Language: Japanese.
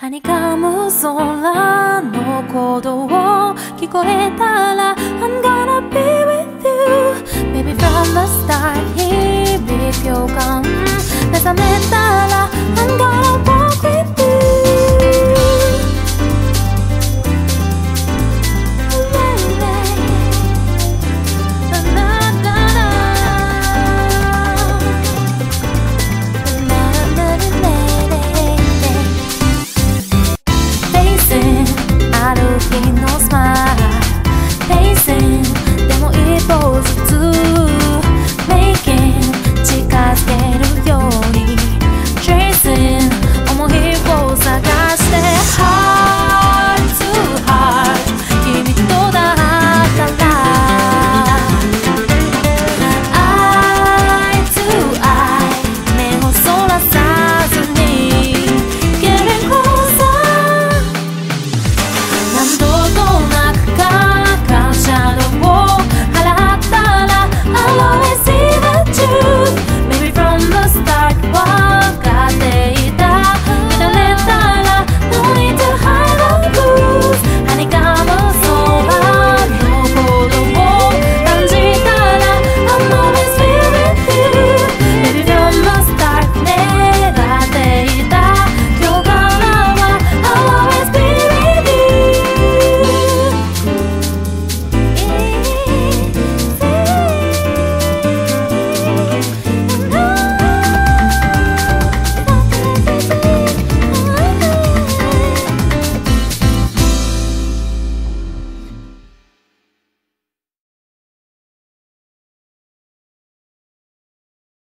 はにかむ空の鼓動聞こえたら I'm gonna be with you